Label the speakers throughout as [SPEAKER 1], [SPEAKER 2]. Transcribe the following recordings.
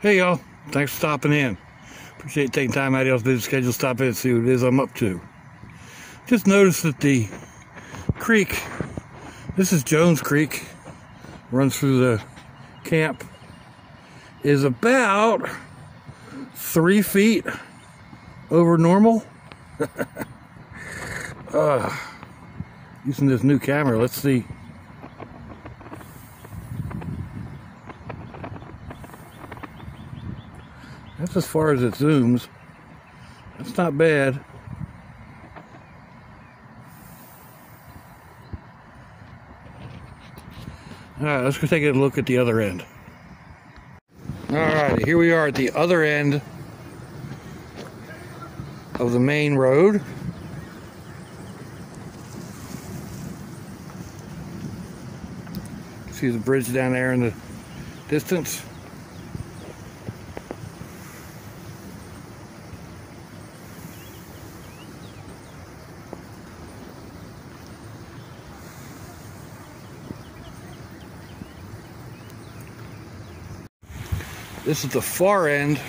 [SPEAKER 1] Hey y'all, thanks for stopping in. Appreciate taking time out of y'all's busy schedule to stop in and see what it is I'm up to. Just noticed that the creek, this is Jones Creek, runs through the camp, is about three feet over normal. uh, using this new camera, let's see. That's as far as it zooms. That's not bad. All right, let's go take a look at the other end. All right, here we are at the other end of the main road. See the bridge down there in the distance. This is the far end.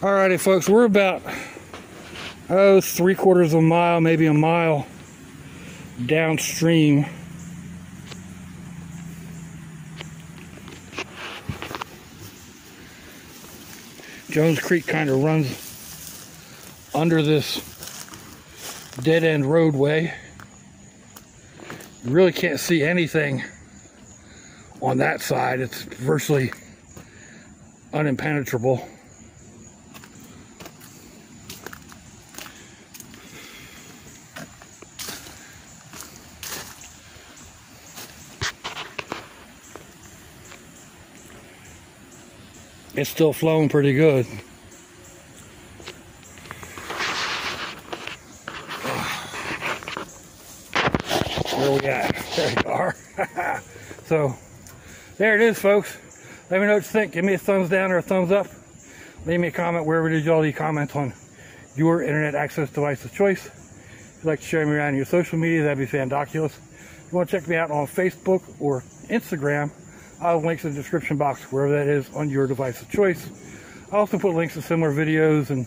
[SPEAKER 1] Alrighty, folks, we're about oh, three quarters of a mile, maybe a mile downstream. Jones Creek kind of runs under this dead end roadway. You really can't see anything on that side. It's virtually unimpenetrable. It's still flowing pretty good. Where we at? There you are. so, there it is, folks. Let me know what you think. Give me a thumbs down or a thumbs up. Leave me a comment wherever it is y'all leave comments on your internet access device of choice. If you'd like to share me around your social media, that'd be fandoculous. If you want to check me out on Facebook or Instagram, I'll have links in the description box, wherever that is on your device of choice. I also put links to similar videos, and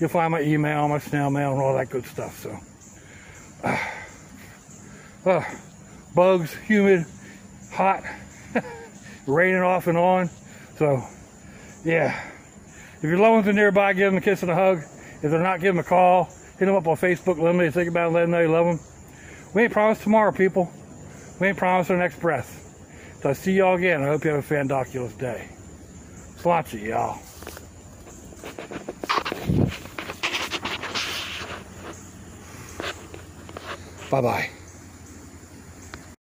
[SPEAKER 1] you'll find my email, my snail mail, and all that good stuff. So, uh, uh, bugs, humid, hot, raining off and on. So, yeah. If your loved ones are nearby, give them a kiss and a hug. If they're not, give them a call. Hit them up on Facebook. Let them know you think about it. Let them know you love them. We ain't promised tomorrow, people. We ain't promised our next breath. So I see y'all again. I hope you have a fandoculous day. Slots y'all. Bye-bye.